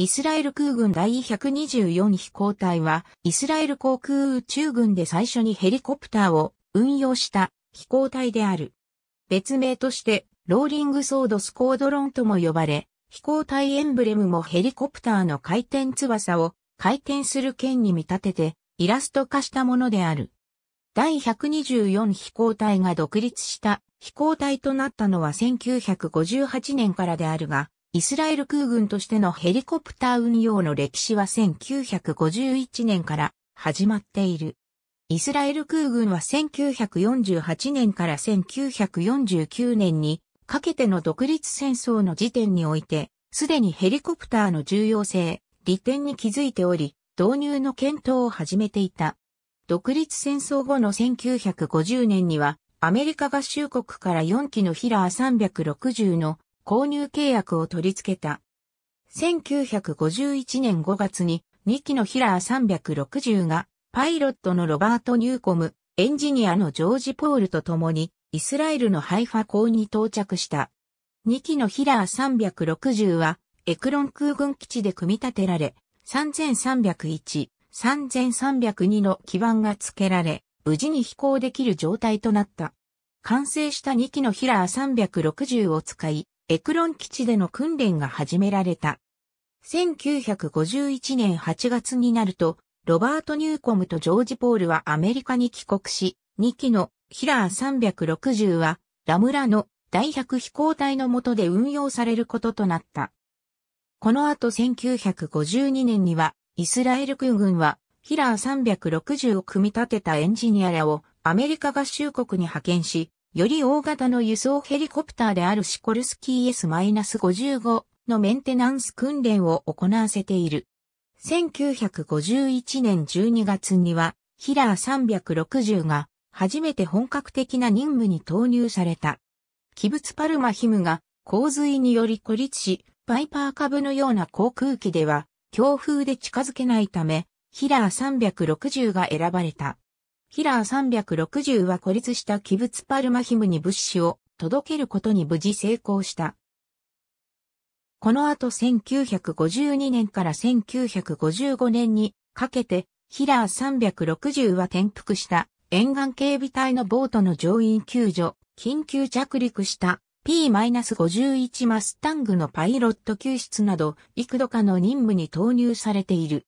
イスラエル空軍第124飛行隊は、イスラエル航空宇宙軍で最初にヘリコプターを運用した飛行隊である。別名として、ローリングソードスコードロンとも呼ばれ、飛行隊エンブレムもヘリコプターの回転翼を回転する剣に見立ててイラスト化したものである。第124飛行隊が独立した飛行隊となったのは1958年からであるが、イスラエル空軍としてのヘリコプター運用の歴史は1951年から始まっている。イスラエル空軍は1948年から1949年にかけての独立戦争の時点において、すでにヘリコプターの重要性、利点に気づいており、導入の検討を始めていた。独立戦争後の1950年には、アメリカ合衆国から4機のヒラー360の購入契約を取り付けた。1951年5月に2機のヒラー360がパイロットのロバート・ニューコム、エンジニアのジョージ・ポールと共にイスラエルのハイファ港に到着した。2機のヒラー360はエクロン空軍基地で組み立てられ、3301、3302の機番が付けられ、無事に飛行できる状態となった。完成した2機のヒラー360を使い、エクロン基地での訓練が始められた。1951年8月になると、ロバート・ニューコムとジョージ・ポールはアメリカに帰国し、2機のヒラー360はラムラの第100飛行隊の下で運用されることとなった。この後1952年にはイスラエル空軍はヒラー360を組み立てたエンジニアらをアメリカ合衆国に派遣し、より大型の輸送ヘリコプターであるシコルスキー S-55 のメンテナンス訓練を行わせている。1951年12月には、ヒラー360が初めて本格的な任務に投入された。器物パルマヒムが洪水により孤立し、バイパー株のような航空機では強風で近づけないため、ヒラー360が選ばれた。ヒラー360は孤立した器物パルマヒムに物資を届けることに無事成功した。この後1952年から1955年にかけてヒラー360は転覆した沿岸警備隊のボートの乗員救助、緊急着陸した P-51 マスタングのパイロット救出など幾度かの任務に投入されている。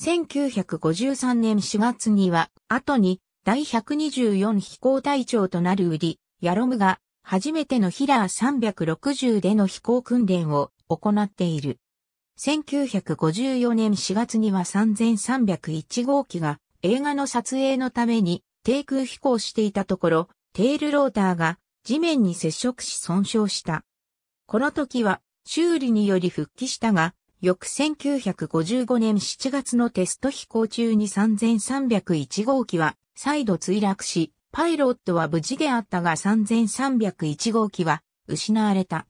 1953年4月には、後に第124飛行隊長となるウリ、ヤロムが初めてのヒラー360での飛行訓練を行っている。1954年4月には3301号機が映画の撮影のために低空飛行していたところ、テールローターが地面に接触し損傷した。この時は修理により復帰したが、翌1955年7月のテスト飛行中に3301号機は再度墜落し、パイロットは無事であったが3301号機は失われた。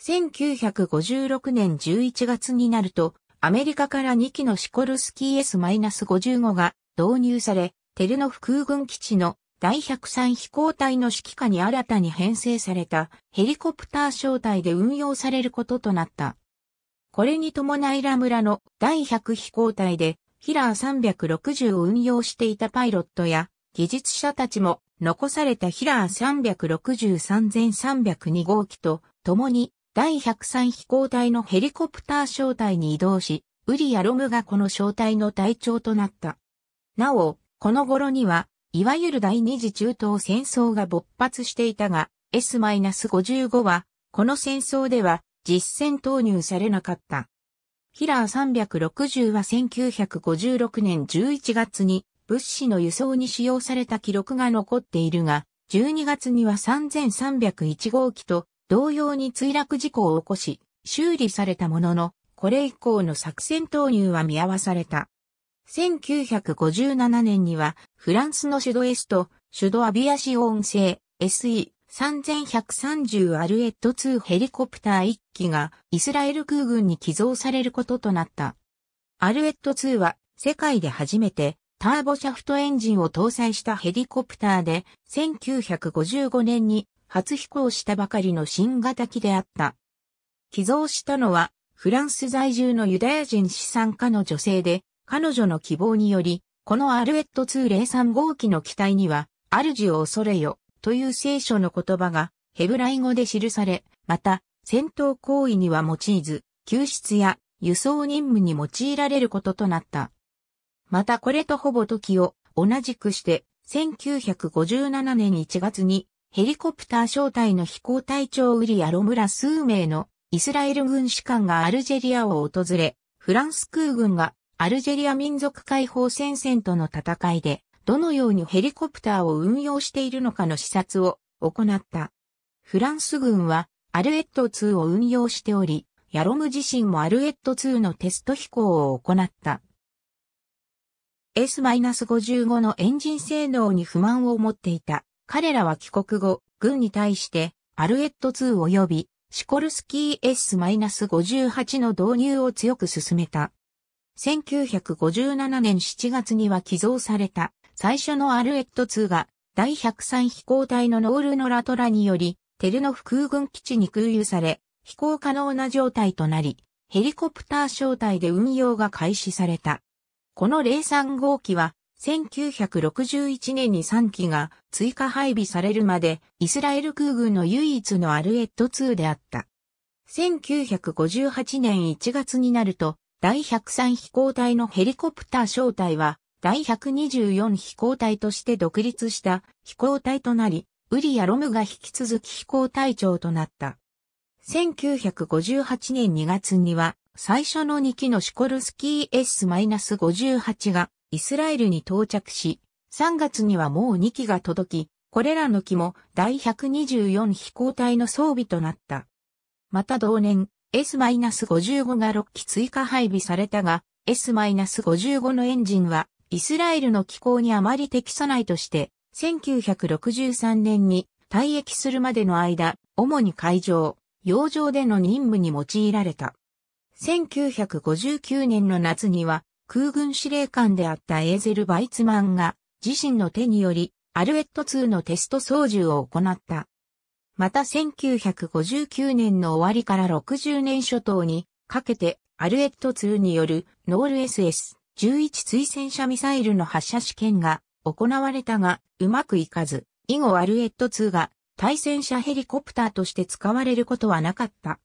1956年11月になると、アメリカから2機のシコルスキー S-55 が導入され、テルノフ空軍基地の第103飛行隊の指揮下に新たに編成されたヘリコプター小隊で運用されることとなった。これに伴いラ村の第100飛行隊でヒラー360を運用していたパイロットや技術者たちも残されたヒラー363302号機と共に第103飛行隊のヘリコプター小隊に移動し、ウリやロムがこの小隊の隊長となった。なお、この頃には、いわゆる第二次中東戦争が勃発していたが、S-55 は、この戦争では実戦投入されなかった。ヒラー360は1956年11月に物資の輸送に使用された記録が残っているが、12月には3301号機と同様に墜落事故を起こし、修理されたものの、これ以降の作戦投入は見合わされた。1957年には、フランスのシュドエスト、シュドアビアシオン製 SE 3130アルエット2ヘリコプター1機がイスラエル空軍に寄贈されることとなった。アルエット2は世界で初めてターボシャフトエンジンを搭載したヘリコプターで1955年に初飛行したばかりの新型機であった。寄贈したのはフランス在住のユダヤ人資産家の女性で、彼女の希望により、このアルエット203号機の機体には、主を恐れよ、という聖書の言葉が、ヘブライ語で記され、また、戦闘行為には用いず、救出や輸送任務に用いられることとなった。またこれとほぼ時を同じくして、1957年1月にヘリコプター招待の飛行隊長ウリアロ村数名のイスラエル軍士官がアルジェリアを訪れ、フランス空軍がアルジェリア民族解放戦線との戦いで、どのようにヘリコプターを運用しているのかの視察を行った。フランス軍はアルエット2を運用しており、ヤロム自身もアルエット2のテスト飛行を行った。S-55 のエンジン性能に不満を持っていた。彼らは帰国後、軍に対してアルエット2及びシコルスキー S-58 の導入を強く進めた。1957年7月には寄贈された最初のアルエット2が第103飛行隊のノールノラトラによりテルノフ空軍基地に空輸され飛行可能な状態となりヘリコプター招待で運用が開始された。この03号機は1961年に3機が追加配備されるまでイスラエル空軍の唯一のアルエット2であった。1958年1月になると第103飛行隊のヘリコプター招待は第124飛行隊として独立した飛行隊となり、ウリやロムが引き続き飛行隊長となった。1958年2月には最初の2機のシコルスキー S-58 がイスラエルに到着し、3月にはもう2機が届き、これらの機も第124飛行隊の装備となった。また同年、S-55 が6機追加配備されたが、S-55 のエンジンはイスラエルの気候にあまり適さないとして、1963年に退役するまでの間、主に海上、洋上での任務に用いられた。1959年の夏には空軍司令官であったエーゼル・バイツマンが自身の手によりアルエット2のテスト操縦を行った。また1959年の終わりから60年初頭にかけてアルエット2によるノール SS 11追戦車ミサイルの発射試験が行われたがうまくいかず、以後アルエット2が対戦車ヘリコプターとして使われることはなかった。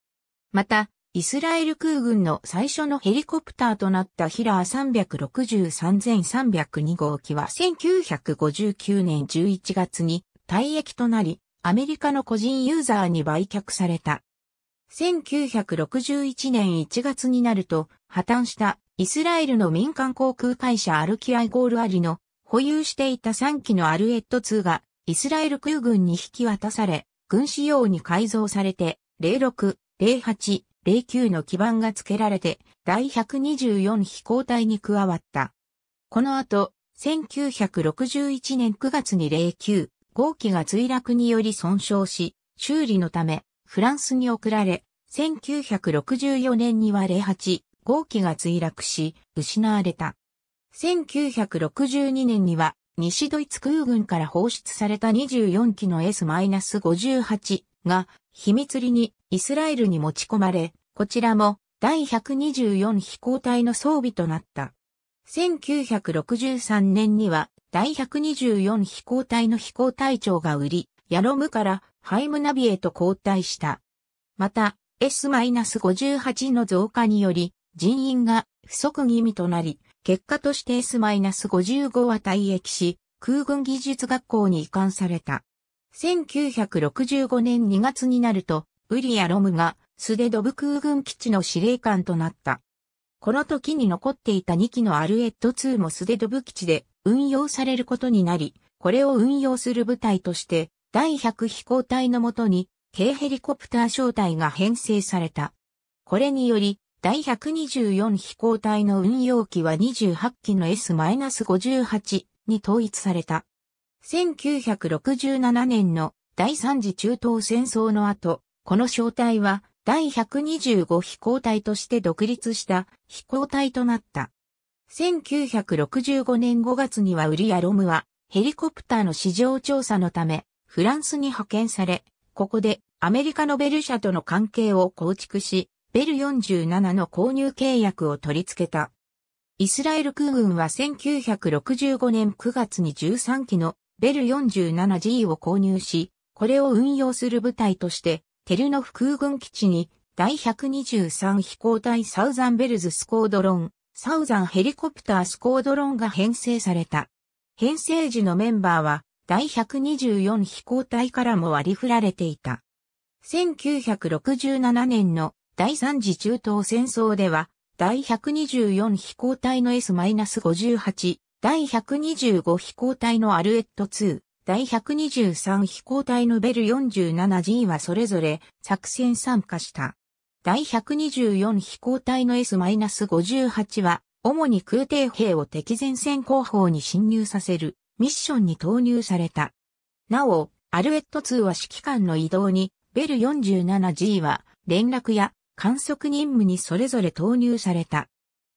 また、イスラエル空軍の最初のヘリコプターとなったヒラー363,302号機は1959年11月に退役となり、アメリカの個人ユーザーに売却された。1961年1月になると破綻したイスラエルの民間航空会社アルキアイゴールアリの保有していた3機のアルエット2がイスラエル空軍に引き渡され、軍仕様に改造されて、06、08、09の基盤が付けられて、第124飛行隊に加わった。この後、1961年9月に09号機が墜落により損傷し、修理のため、フランスに送られ、1964年には08号機が墜落し、失われた。1962年には、西ドイツ空軍から放出された24機の S-58 が秘密裏にイスラエルに持ち込まれ、こちらも第124飛行隊の装備となった。1963年には第124飛行隊の飛行隊長が売り、ヤロムからハイムナビへと交代した。また、S-58 の増加により人員が不足気味となり、結果として S-55 は退役し、空軍技術学校に移管された。1965年2月になると、ウリア・ロムがスデドブ空軍基地の司令官となった。この時に残っていた2機のアルエット2もスデドブ基地で運用されることになり、これを運用する部隊として第100飛行隊のもとに軽ヘリコプター招待が編成された。これにより第124飛行隊の運用機は28機の S-58 に統一された。1967年の第三次中東戦争の後、この小隊は第125飛行隊として独立した飛行隊となった。1965年5月にはウリアロムはヘリコプターの市場調査のためフランスに派遣され、ここでアメリカのベル社との関係を構築し、ベル47の購入契約を取り付けた。イスラエル空軍は1965年9月に13機のベル 47G を購入し、これを運用する部隊として、テルノフ空軍基地に第123飛行隊サウザンベルズスコードロン、サウザンヘリコプタースコードロンが編成された。編成時のメンバーは第124飛行隊からも割り振られていた。1967年の第三次中東戦争では第124飛行隊の S-58、第125飛行隊のアルエット2、第123飛行隊のベル 47G はそれぞれ作戦参加した。第124飛行隊の S-58 は主に空挺兵を敵前線後方に侵入させるミッションに投入された。なお、アルエット2は指揮官の移動に、ベル 47G は連絡や観測任務にそれぞれ投入された。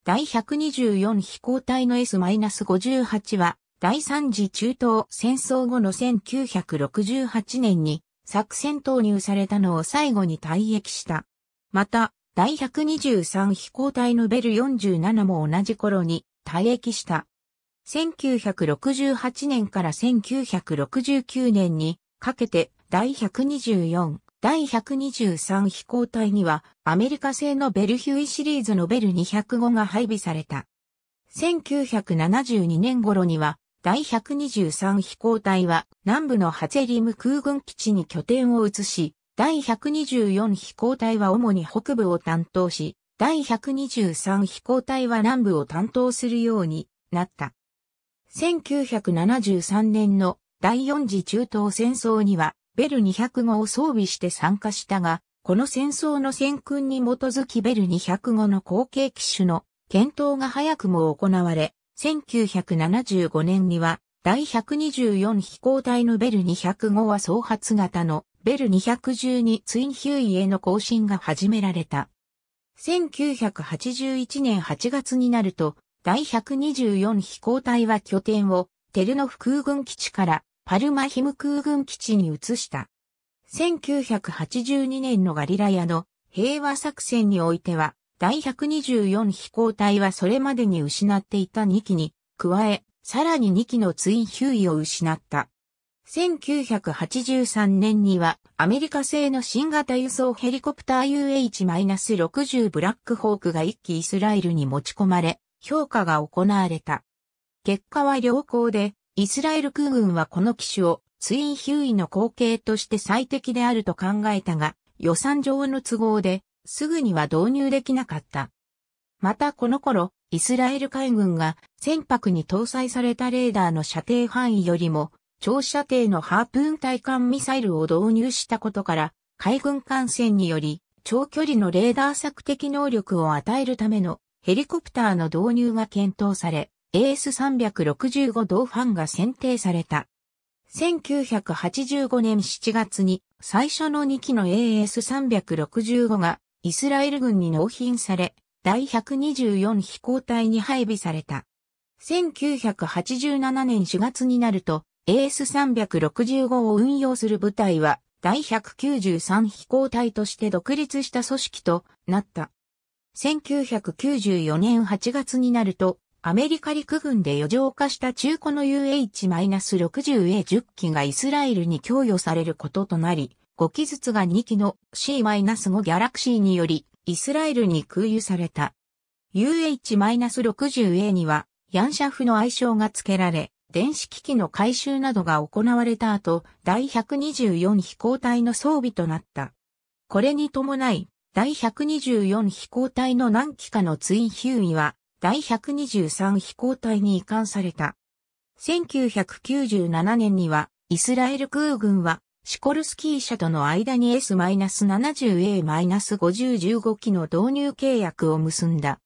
第124飛行隊の S-58 は第三次中東戦争後の1968年に作戦投入されたのを最後に退役した。また、第123飛行隊のベル47も同じ頃に退役した。1968年から1969年にかけて第124、第123飛行隊にはアメリカ製のベルヒュイシリーズのベル205が配備された。1972年頃には第123飛行隊は南部のハツェリム空軍基地に拠点を移し、第124飛行隊は主に北部を担当し、第123飛行隊は南部を担当するようになった。1973年の第4次中東戦争にはベル205を装備して参加したが、この戦争の戦訓に基づきベル205の後継機種の検討が早くも行われ、1975年には第124飛行隊のベル205は総発型のベル212ツインヒューイへの更新が始められた。1981年8月になると、第124飛行隊は拠点をテルノフ空軍基地からパルマヒム空軍基地に移した。1982年のガリラヤの平和作戦においては、第124飛行隊はそれまでに失っていた2機に加え、さらに2機のツインヒューイを失った。1983年にはアメリカ製の新型輸送ヘリコプター UH-60 ブラックホークが1機イスラエルに持ち込まれ、評価が行われた。結果は良好で、イスラエル空軍はこの機種をツインヒューイの後継として最適であると考えたが、予算上の都合ですぐには導入できなかった。またこの頃、イスラエル海軍が船舶に搭載されたレーダーの射程範囲よりも長射程のハープーン対艦ミサイルを導入したことから海軍艦船により長距離のレーダー索敵能力を与えるためのヘリコプターの導入が検討され、AS365 同ファンが選定された。1985年7月に最初の2機の AS365 がイスラエル軍に納品され、第124飛行隊に配備された。1987年4月になると AS365 を運用する部隊は第193飛行隊として独立した組織となった。1994年8月になるとアメリカ陸軍で余剰化した中古の UH-60A10 機がイスラエルに供与されることとなり、5機ずつが2機の C-5 ギャラクシーによりイスラエルに空輸された。UH-60A にはヤンシャフの愛称が付けられ、電子機器の回収などが行われた後、第124飛行隊の装備となった。これに伴い、第124飛行隊の何機かのツインヒューイは第123飛行隊に移管された。1997年には、イスラエル空軍は、シコルスキー社との間に S-70A-5015 機の導入契約を結んだ。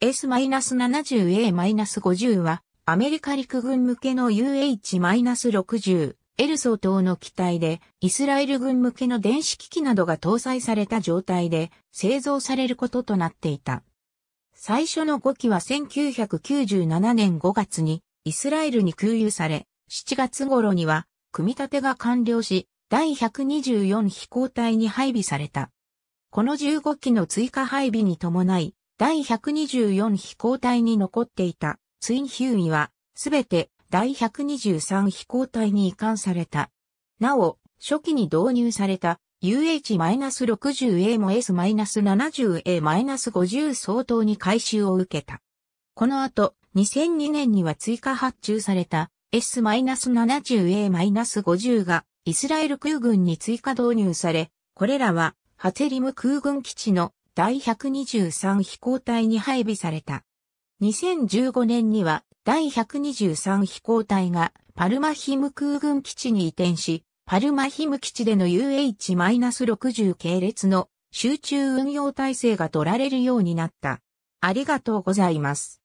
S-70A-50 は、アメリカ陸軍向けの UH-60、L 相当の機体で、イスラエル軍向けの電子機器などが搭載された状態で製造されることとなっていた。最初の5機は1997年5月にイスラエルに空輸され、7月頃には組み立てが完了し、第124飛行隊に配備された。この15機の追加配備に伴い、第124飛行隊に残っていたツインヒューイは、すべて第123飛行隊に移管された。なお、初期に導入された UH-60A も S-70A-50 相当に回収を受けた。この後、2002年には追加発注された S-70A-50 がイスラエル空軍に追加導入され、これらはハツェリム空軍基地の第123飛行隊に配備された。2015年には第123飛行隊がパルマヒム空軍基地に移転し、パルマヒム基地での UH-60 系列の集中運用体制が取られるようになった。ありがとうございます。